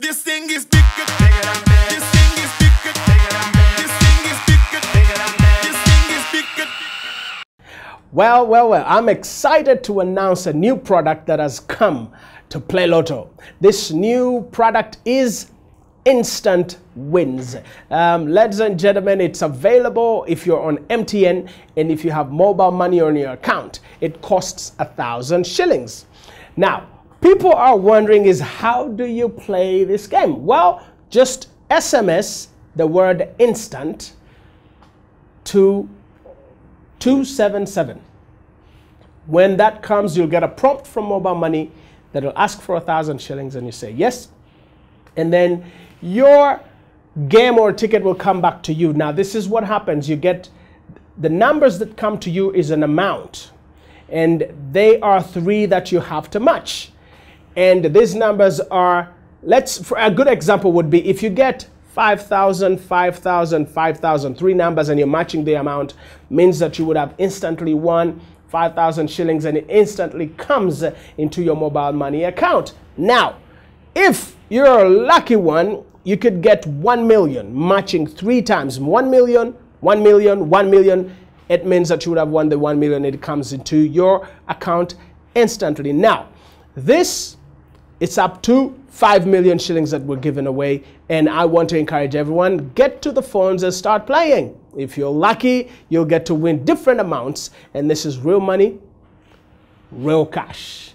This thing is bigger. This thing is bigger. This thing is bigger. This thing is bigger. Well, well, well, I'm excited to announce a new product that has come to Play Lotto. This new product is Instant Wins. Um, ladies and gentlemen, it's available if you're on MTN and if you have mobile money on your account. It costs a thousand shillings. Now, people are wondering is how do you play this game? Well, just SMS the word instant to 277. When that comes, you'll get a prompt from mobile money that will ask for a thousand shillings and you say yes. And then your game or ticket will come back to you. Now, this is what happens. You get the numbers that come to you is an amount, and they are three that you have to match. And these numbers are, let's, for a good example would be if you get 5,000, 5,000, 5,000, three numbers, and you're matching the amount, means that you would have instantly won 5,000 shillings and it instantly comes into your mobile money account. Now, if you're a lucky one, you could get 1 million matching three times 1 million, 1 million, 1 million. It means that you would have won the 1 million. It comes into your account instantly. Now, this it's up to 5 million shillings that were given away. And I want to encourage everyone, get to the phones and start playing. If you're lucky, you'll get to win different amounts. And this is real money, real cash.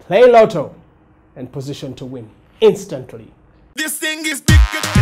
Play Lotto and position to win instantly. This thing is bigger.